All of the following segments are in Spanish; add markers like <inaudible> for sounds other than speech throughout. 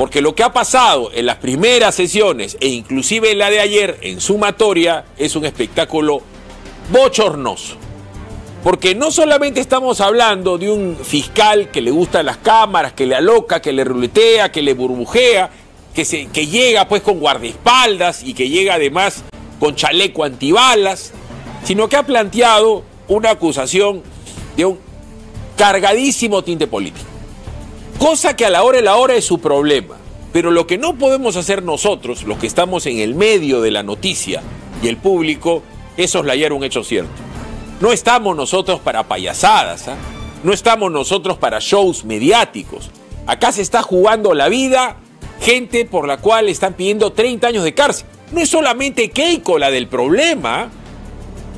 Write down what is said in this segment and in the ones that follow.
Porque lo que ha pasado en las primeras sesiones e inclusive en la de ayer en sumatoria es un espectáculo bochornoso. Porque no solamente estamos hablando de un fiscal que le gustan las cámaras, que le aloca, que le ruletea, que le burbujea, que, que llega pues con guardaespaldas y que llega además con chaleco antibalas, sino que ha planteado una acusación de un cargadísimo tinte político. Cosa que a la hora de la hora es su problema. Pero lo que no podemos hacer nosotros, los que estamos en el medio de la noticia y el público, es soslayar un hecho cierto. No estamos nosotros para payasadas, ¿ah? no estamos nosotros para shows mediáticos. Acá se está jugando la vida gente por la cual están pidiendo 30 años de cárcel. No es solamente Keiko la del problema.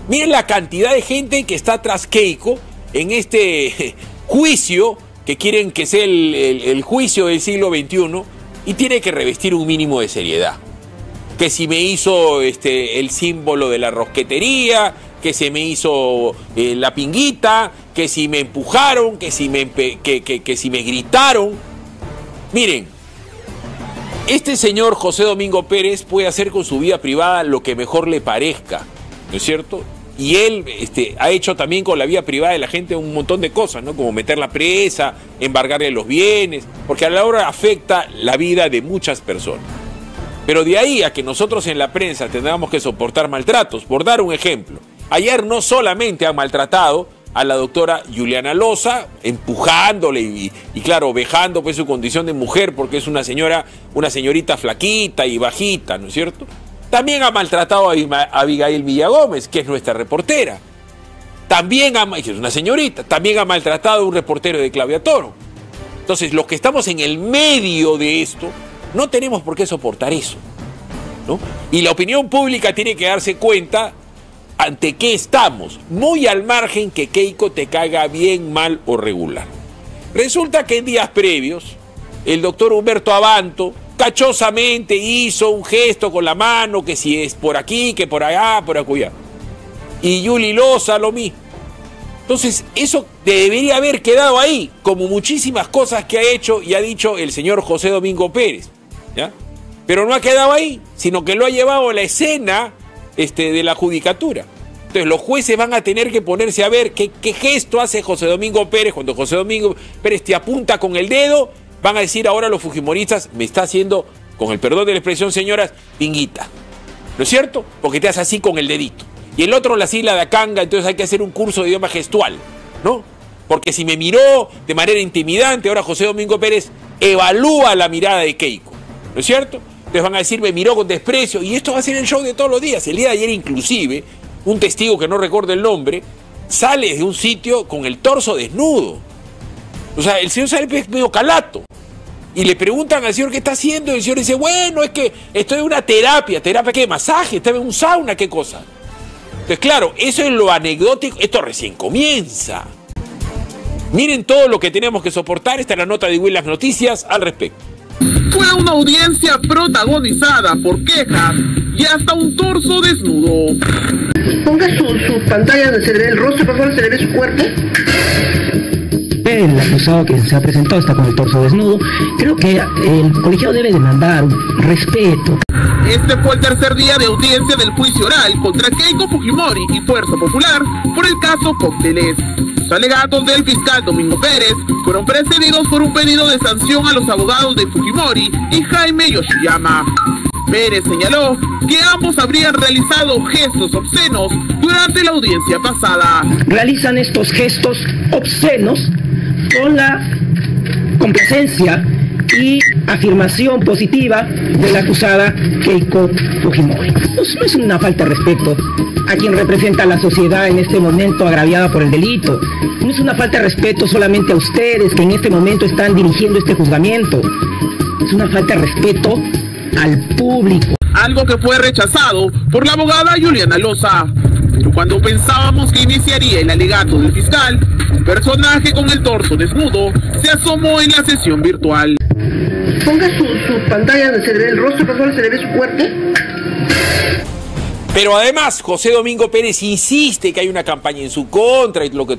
Miren la cantidad de gente que está tras Keiko en este <laughs> juicio que quieren que sea el, juicio del siglo XXI y tiene que revestir un mínimo de seriedad. Que si me hizo este, el símbolo de la rosquetería, que se me hizo eh, la pinguita, que si me empujaron, que si me, que si me gritaron. Miren, este señor José Domingo Pérez puede hacer con su vida privada lo que mejor le parezca, ¿no es cierto? Y él este, ha hecho también con la vida privada de la gente un montón de cosas, ¿no? Como meter la presa, embargarle los bienes, porque a la hora afecta la vida de muchas personas. Pero de ahí a que nosotros en la prensa tengamos que soportar maltratos, por dar un ejemplo, ayer no solamente han maltratado a la doctora Juliana Loza, empujándole y, claro, vejando pues su condición de mujer porque es una señora, una señorita flaquita y bajita, ¿no es cierto? También ha maltratado a Abigail Villagómez, que es nuestra reportera. También ha, es una señorita, también ha maltratado a un reportero de Claudia Toro. Entonces, los que estamos en el medio de esto, no tenemos por qué soportar eso. ¿no? Y la opinión pública tiene que darse cuenta ante qué estamos, muy al margen que Keiko te caiga bien, mal o regular. Resulta que en días previos, el doctor Humberto Abanto cachosamente hizo un gesto con la mano, que si es por aquí, que por allá, por acullá. Y Yuli Loza lo mismo. Entonces, eso debería haber quedado ahí, como muchísimas cosas que ha hecho y ha dicho el señor José Domingo Pérez. ¿ya? Pero no ha quedado ahí, sino que lo ha llevado a la escena este, de la judicatura. Entonces los jueces van a tener que ponerse a ver qué, gesto hace José Domingo Pérez cuando José Domingo Pérez te apunta con el dedo. Van a decir ahora los fujimoristas, me está haciendo, con el perdón de la expresión señoras, pinguita. ¿No es cierto? Porque te hace así con el dedito. Y el otro la sigla de Acanga, entonces hay que hacer un curso de idioma gestual, ¿no? Porque si me miró de manera intimidante, ahora José Domingo Pérez evalúa la mirada de Keiko, ¿no es cierto? Entonces van a decir, me miró con desprecio. Y esto va a ser el show de todos los días. El día de ayer inclusive, un testigo que no recuerdo el nombre, sale de un sitio con el torso desnudo. O sea, el señor sale medio calato. Y le preguntan al señor qué está haciendo. Y el señor dice, bueno, es que estoy en una terapia. ¿Terapia qué? ¿Masaje? ¿Está en un sauna? ¿Qué cosa? Entonces, claro, eso es lo anecdótico. Esto recién comienza. Miren todo lo que tenemos que soportar. Esta es la nota de Will Noticias al respecto. Fue una audiencia protagonizada por quejas y hasta un torso desnudo. Ponga su, pantalla donde se le ve el rostro, por favor, se le ve su cuerpo. El acusado que se ha presentado está con el torso desnudo. Creo que el colegiado debe demandar respeto. Este fue el tercer día de audiencia del juicio oral contra Keiko Fujimori y Fuerza Popular por el caso Cócteles. Los alegatos del fiscal Domingo Pérez fueron precedidos por un pedido de sanción a los abogados de Fujimori y Jaime Yoshiyama. Pérez señaló que ambos habrían realizado gestos obscenos durante la audiencia pasada. Realizan estos gestos obscenos con la complacencia y afirmación positiva de la acusada Keiko Fujimori. No, es una falta de respeto a quien representa a la sociedad en este momento agraviada por el delito. No es una falta de respeto solamente a ustedes que en este momento están dirigiendo este juzgamiento. Es una falta de respeto al público. Algo que fue rechazado por la abogada Juliana Loza. Pero cuando pensábamos que iniciaría el alegato del fiscal, un personaje con el torso desnudo se asomó en la sesión virtual. Ponga su, pantalla donde se le ve el rostro, por favor, se le ve su cuerpo. Pero además, José Domingo Pérez insiste que hay una campaña en su contra y lo que.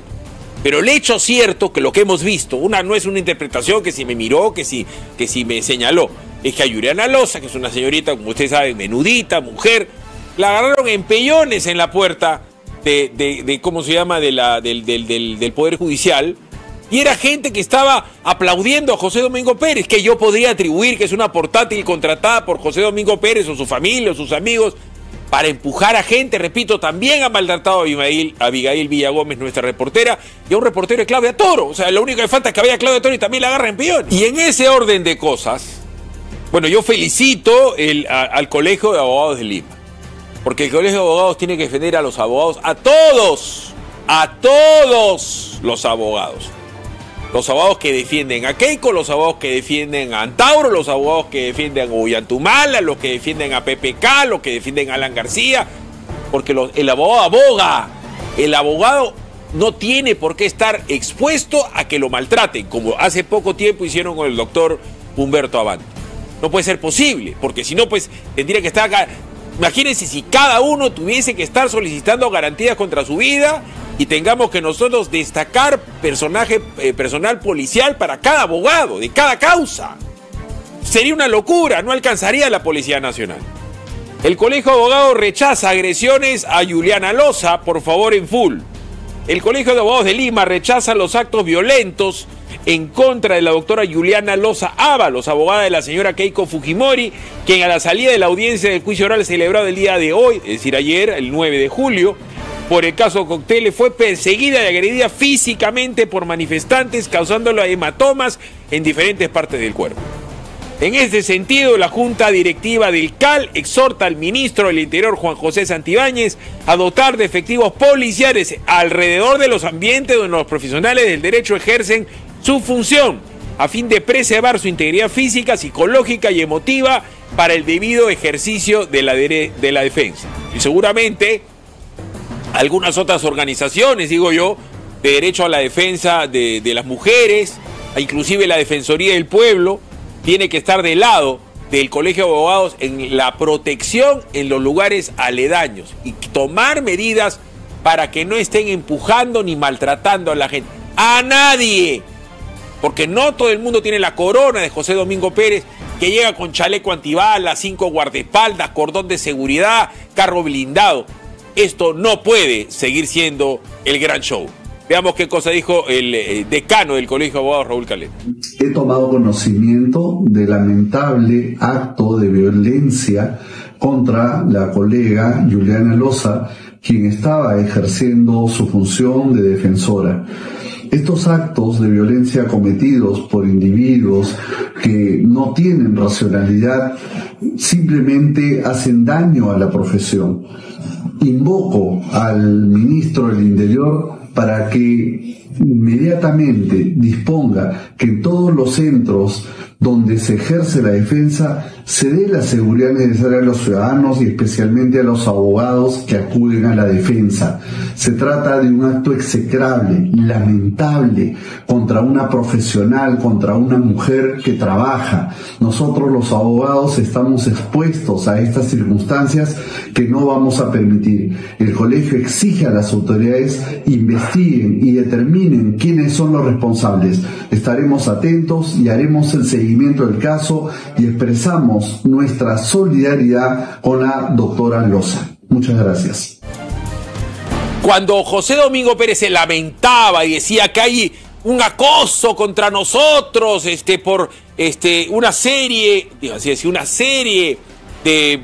Pero el hecho cierto que lo que hemos visto, una no es una interpretación que si me miró, que si, que si me señaló, es que a Yuriana Loza, que es una señorita, como ustedes saben, menudita, mujer, la agarraron en pellones en la puerta de, ¿cómo se llama?, de la, del, del Poder Judicial. Y era gente que estaba aplaudiendo a José Domingo Pérez, que yo podría atribuir que es una portátil contratada por José Domingo Pérez o su familia o sus amigos para empujar a gente, repito, también ha maltratado a Abigail, Abigail Villagómez, nuestra reportera, y a un reportero de Claudia Toro. O sea, lo único que falta es que vaya Claudia Toro y también la agarra en peón. Y en ese orden de cosas, bueno, yo felicito al Colegio de Abogados de Lima. Porque el Colegio de Abogados tiene que defender a los abogados, a todos, a todos los abogados. Los abogados que defienden a Keiko, los abogados que defienden a Antauro, los abogados que defienden a Ullantumala, los que defienden a PPK, los que defienden a Alan García. Porque el abogado aboga. El abogado no tiene por qué estar expuesto a que lo maltraten, como hace poco tiempo hicieron con el doctor Humberto Abad. No puede ser posible, porque si no, pues tendría que estar acá Imagínense si cada uno tuviese que estar solicitando garantías contra su vida y tengamos que nosotros destacar personaje, eh, personal policial para cada abogado, de cada causa. Sería una locura, no alcanzaría la Policía Nacional. El Colegio de Abogados rechaza agresiones a Juliana Loza, por favor en full. El Colegio de Abogados de Lima rechaza los actos violentos en contra de la doctora Juliana Loza Ábalos, abogada de la señora Keiko Fujimori, quien a la salida de la audiencia del juicio oral celebrado el día de hoy, es decir, ayer, el 9 de julio, por el caso Coctel, fue perseguida y agredida físicamente por manifestantes, causándole hematomas en diferentes partes del cuerpo. En este sentido, la Junta Directiva del CAL exhorta al ministro del Interior, Juan José Santibáñez, a dotar de efectivos policiales alrededor de los ambientes donde los profesionales del derecho ejercen su función a fin de preservar su integridad física, psicológica y emotiva para el debido ejercicio de la, de la defensa. Y seguramente algunas otras organizaciones, digo yo, de derecho a la defensa de, de las mujeres, inclusive la Defensoría del Pueblo, tiene que estar del lado del Colegio de Abogados en la protección en los lugares aledaños y tomar medidas para que no estén empujando ni maltratando a la gente. A nadie porque no todo el mundo tiene la corona de José Domingo Pérez, que llega con chaleco antibalas, cinco guardaespaldas, cordón de seguridad, carro blindado. Esto no puede seguir siendo el gran show. Veamos qué cosa dijo el eh, decano del Colegio de Abogados, Raúl Caleta. He tomado conocimiento del lamentable acto de violencia contra la colega Juliana Loza, quien estaba ejerciendo su función de defensora. Estos actos de violencia cometidos por individuos que no tienen racionalidad simplemente hacen daño a la profesión. Invoco al ministro del Interior para que inmediatamente disponga que en todos los centros donde se ejerce la defensa se dé la seguridad necesaria a los ciudadanos y especialmente a los abogados que acuden a la defensa. Se trata de un acto execrable, lamentable, contra una profesional, contra una mujer que trabaja. Nosotros los abogados estamos expuestos a estas circunstancias que no vamos a permitir. El colegio exige a las autoridades investiguen y determinen quiénes son los responsables. Estaremos atentos y haremos el seguimiento del caso y expresamos nuestra solidaridad con la doctora Loza. Muchas gracias. Cuando José Domingo Pérez se lamentaba y decía que hay un acoso contra nosotros este, por este, una serie, así decir, una serie de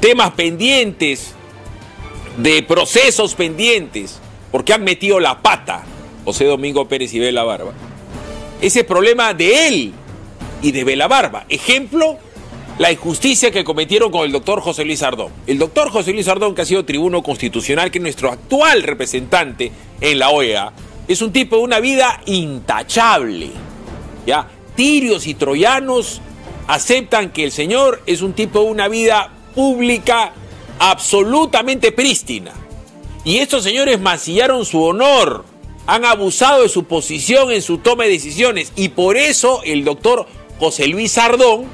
temas pendientes, de procesos pendientes, porque han metido la pata José Domingo Pérez y Bela Barba. Ese problema de él, y de Bela Barba. Ejemplo, la injusticia que cometieron con el doctor José Luis Ardón. El doctor José Luis Ardón, que ha sido tribuno constitucional, que es nuestro actual representante en la OEA, es un tipo de una vida intachable. ¿ya? Tirios y troyanos aceptan que el señor es un tipo de una vida pública absolutamente prístina. Y estos señores mancillaron su honor, han abusado de su posición en su toma de decisiones y por eso el doctor José Luis Sardón,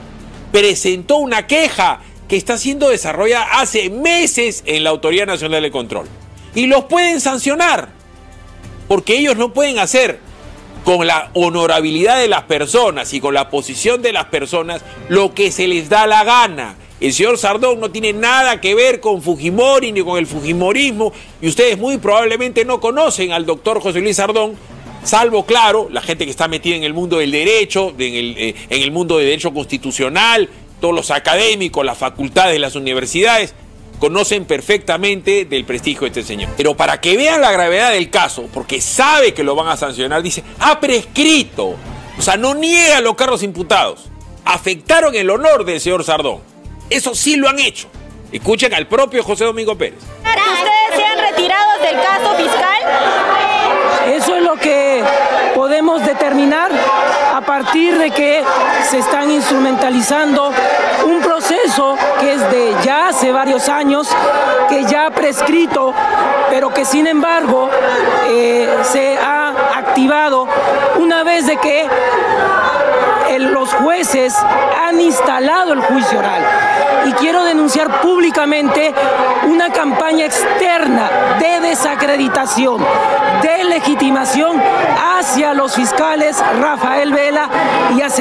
presentó una queja que está siendo desarrollada hace meses en la Autoridad Nacional de Control. Y los pueden sancionar. porque ellos no pueden hacer con la honorabilidad de las personas y con la posición de las personas lo que se les da la gana. El señor Sardón no tiene nada que ver con Fujimori ni con el Fujimorismo y ustedes muy probablemente no conocen al doctor José Luis Sardón, salvo, claro, la gente que está metida en el mundo del derecho, en el, eh, en el mundo del derecho constitucional, todos los académicos, las facultades de las universidades, conocen perfectamente del prestigio de este señor. Pero para que vean la gravedad del caso, porque sabe que lo van a sancionar, dice, ha prescrito. O sea, no niega los cargos imputados. Afectaron el honor del señor Sardón. Eso sí lo han hecho. Escuchen al propio José Domingo Pérez. ¿Ustedes se han retirado del caso fiscal? Eso es lo que podemos determinar a partir de que se están instrumentalizando un proceso que es de ya hace varios años, que ya ha prescrito, pero que sin embargo eh, se ha activado una vez de que jueces han instalado el juicio oral. Y quiero denunciar públicamente una campaña externa de desacreditación, de legitimación hacia los fiscales Rafael Vela y hacia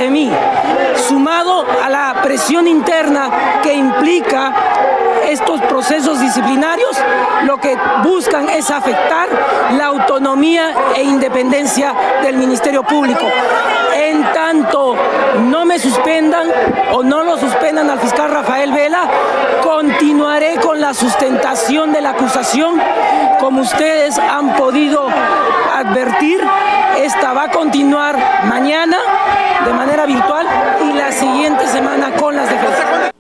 sumado a la presión interna que implica estos procesos disciplinarios, lo que buscan es afectar la autonomía e independencia del Ministerio Público. En suspendan o no lo suspendan al fiscal Rafael Vela, continuaré con la sustentación de la acusación. Como ustedes han podido advertir, esta va a continuar mañana de manera virtual y la siguiente semana con las defensas.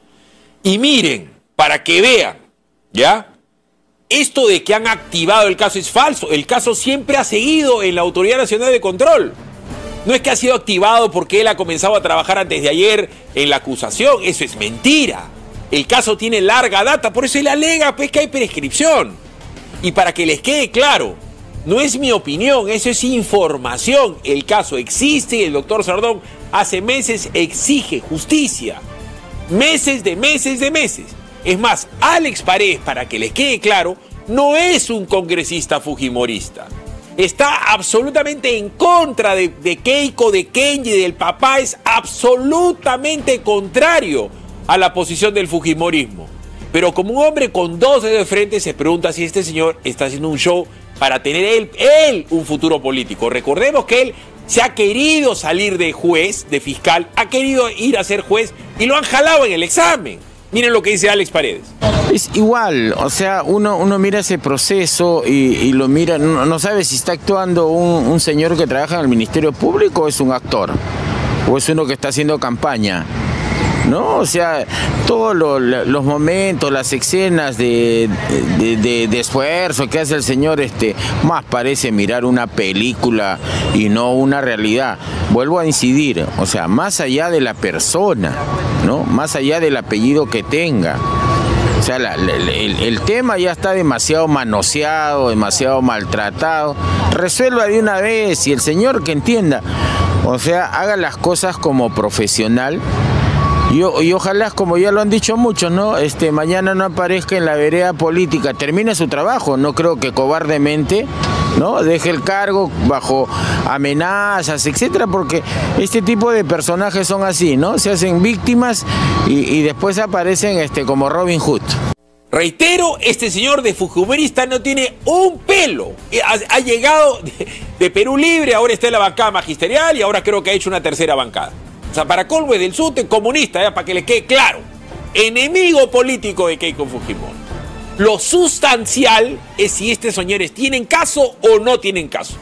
Y miren, para que vean, ¿ya? Esto de que han activado el caso es falso. El caso siempre ha seguido en la Autoridad Nacional de Control. No es que ha sido activado porque él ha comenzado a trabajar antes de ayer en la acusación. Eso es mentira. El caso tiene larga data, por eso él alega pues, que hay prescripción. Y para que les quede claro, no es mi opinión, eso es información. El caso existe y el doctor Sardón hace meses exige justicia. Meses de meses de meses. Es más, Alex Paredes, para que les quede claro, no es un congresista fujimorista. Está absolutamente en contra de, Keiko, de Kenji, del papá. Es absolutamente contrario a la posición del fujimorismo. Pero como un hombre con dos dedos de frente se pregunta si este señor está haciendo un show para tener él, él un futuro político. Recordemos que él se ha querido salir de juez, de fiscal, ha querido ir a ser juez y lo han jalado en el examen. Miren lo que dice Alex Paredes. Es igual, o sea, uno, uno mira ese proceso y, lo mira, no, sabe si está actuando un, un señor que trabaja en el Ministerio Público o es un actor, o es uno que está haciendo campaña. ¿no? O sea, todos lo, los momentos, las escenas de, de, de, esfuerzo que hace el señor, este, más parece mirar una película y no una realidad. Vuelvo a incidir, o sea, más allá de la persona, ¿no? Más allá del apellido que tenga. O sea, el, tema ya está demasiado manoseado, demasiado maltratado. Resuelva de una vez y el señor que entienda. O sea, haga las cosas como profesional y, y, ojalá, como ya lo han dicho muchos, ¿no? Este, mañana no aparezca en la vereda política, termine su trabajo, no creo que cobardemente, ¿no? Deje el cargo bajo amenazas, etcétera, porque este tipo de personajes son así, ¿no? Se hacen víctimas y, y después aparecen este, como Robin Hood. Reitero, este señor de Fujimorista no tiene un pelo. Ha, ha llegado de, Perú Libre, ahora está en la bancada magisterial y ahora creo que ha hecho una tercera bancada. O sea, para Colbe del Sute, comunista, ¿ya? para que le quede claro. Enemigo político de Keiko Fujimori. Lo sustancial es si estos señores tienen caso o no tienen caso.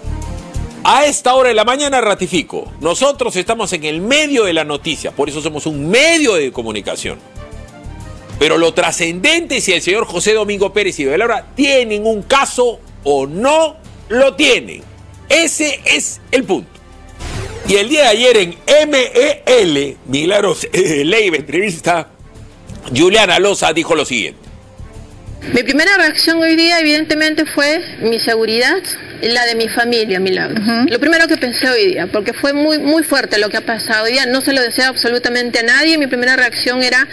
A esta hora de la mañana ratifico, nosotros estamos en el medio de la noticia, por eso somos un medio de comunicación. Pero lo trascendente es si el señor José Domingo Pérez y Velara tienen un caso o no lo tienen. Ese es el punto. Y el día de ayer en MEL, Milagros <laughs> eh, Leiva, entrevista, Juliana Loza dijo lo siguiente. Mi primera reacción hoy día evidentemente fue mi seguridad y la de mi familia, Milagros. Uh -huh. Lo primero que pensé hoy día, porque fue muy, muy fuerte lo que ha pasado hoy día, no se lo deseo absolutamente a nadie, mi primera reacción era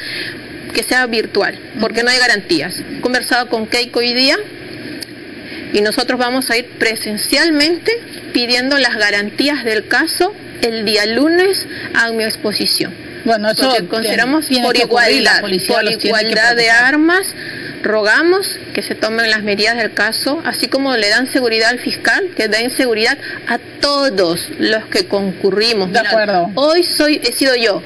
que sea virtual, porque no hay garantías. He conversado con Keiko hoy día y nosotros vamos a ir presencialmente pidiendo las garantías del caso el día lunes a mi exposición. Bueno, eso Porque consideramos tiene por ocurrir, igualdad, por igualdad de armas, rogamos que se tomen las medidas del caso, así como le dan seguridad al fiscal, que den seguridad a todos los que concurrimos. De acuerdo. Hoy soy, he sido yo.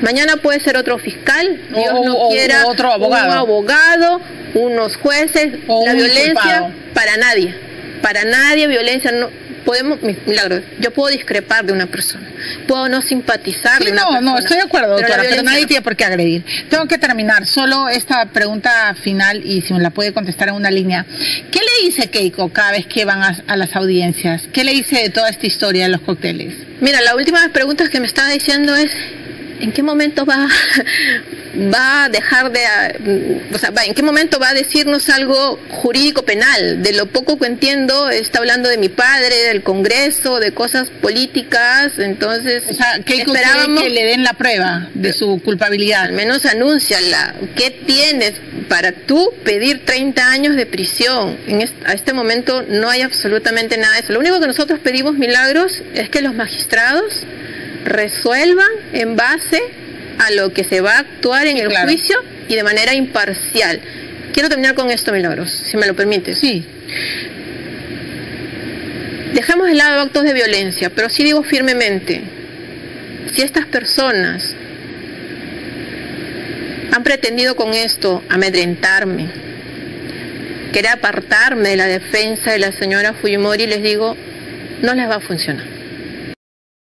Mañana puede ser otro fiscal, O- Dios no o- o quiera, otro abogado. un abogado, unos jueces, O la un violencia para nadie, para nadie violencia no podemos mi- milagro, yo puedo discrepar de una persona, puedo no simpatizar Sí, de una no, persona. no, estoy de acuerdo, pero doctora, pero nadie tiene por qué agredir. Tengo que terminar, solo esta pregunta final y si me la puede contestar en una línea. ¿Qué le dice Keiko cada vez que van a, a las audiencias? ¿Qué le dice de toda esta historia de los cócteles? Mira, la última pregunta que me estaba diciendo es ¿en qué momento va va a dejar de ah, o sea, va- en qué momento va a decirnos algo jurídico penal? De lo poco que entiendo, está hablando de mi padre, del Congreso, de cosas políticas, entonces O sea, esperábamos que le den la prueba de su culpabilidad. al menos anúnciala. ¿Qué tienes para tú pedir 30 años de prisión? En est- a este momento no hay absolutamente nada de eso. Lo único que nosotros pedimos, Milagros, es que los magistrados resuelvan en base a lo que se va a actuar en Sí, el claro. juicio y de manera imparcial. Quiero terminar con esto, Milagros, si me lo permites. Sí, Dejemos de lado actos de violencia, pero sí digo firmemente, si estas personas han pretendido con esto amedrentarme, querer apartarme de la defensa de la señora Fujimori, les digo, no les va a funcionar.